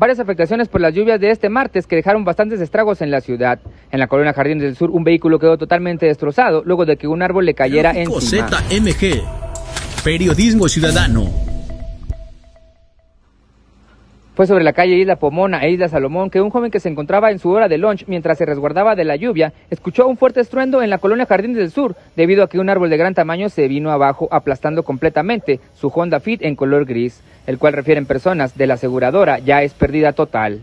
varias afectaciones por las lluvias de este martes que dejaron bastantes estragos en la ciudad. En la colonia Jardines del Sur, un vehículo quedó totalmente destrozado luego de que un árbol le cayera encima. ZMG, Periodismo Ciudadano. Fue sobre la calle Isla Pomona e Isla Salomón que un joven que se encontraba en su hora de lunch mientras se resguardaba de la lluvia escuchó un fuerte estruendo en la colonia Jardines del Sur debido a que un árbol de gran tamaño se vino abajo aplastando completamente su Honda Fit en color gris, el cual refieren personas de la aseguradora ya es pérdida total.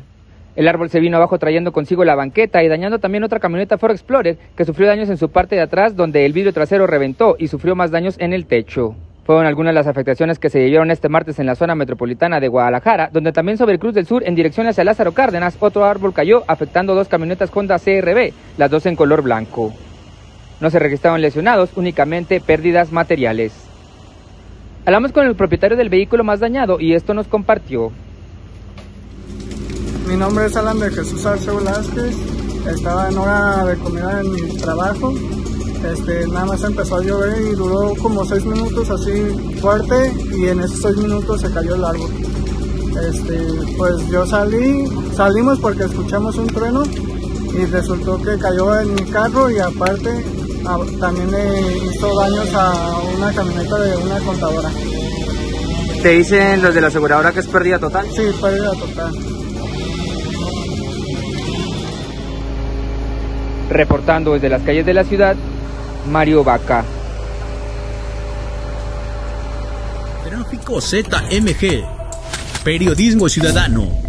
El árbol se vino abajo trayendo consigo la banqueta y dañando también otra camioneta Ford Explorer que sufrió daños en su parte de atrás donde el vidrio trasero reventó y sufrió más daños en el techo. Fueron algunas de las afectaciones que se vivieron este martes en la zona metropolitana de Guadalajara, donde también sobre el Cruz del Sur, en dirección hacia Lázaro Cárdenas, otro árbol cayó, afectando dos camionetas Honda CRB, las dos en color blanco. No se registraron lesionados, únicamente pérdidas materiales. Hablamos con el propietario del vehículo más dañado y esto nos compartió. Mi nombre es Alan de Jesús Arce Velázquez. Estaba en hora de comida en mi trabajo este, nada más empezó a llover y duró como seis minutos así fuerte y en esos seis minutos se cayó el árbol. Este, pues yo salí, salimos porque escuchamos un trueno y resultó que cayó en mi carro y aparte también le hizo daños a una camioneta de una contadora. ¿Te dicen los de la aseguradora que es pérdida total? Sí, pérdida total. Reportando desde las calles de la ciudad, Mario Vaca. Tráfico ZMG. Periodismo Ciudadano.